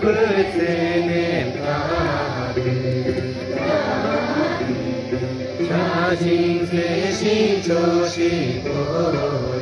끝에는 나를 자신 대신 저신 거래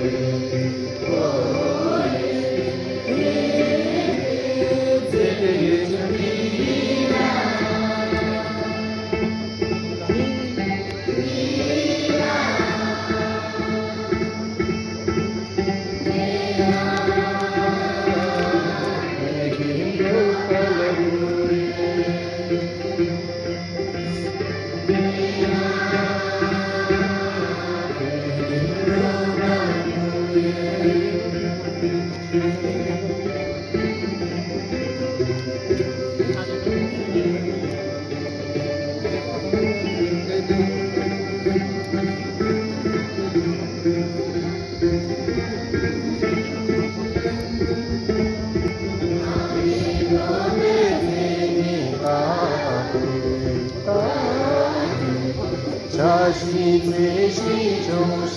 心最心中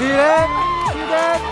디렉 디렉